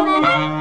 Música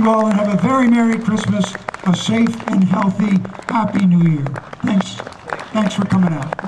you all and have a very Merry Christmas, a safe and healthy Happy New Year. Thanks, thanks for coming out.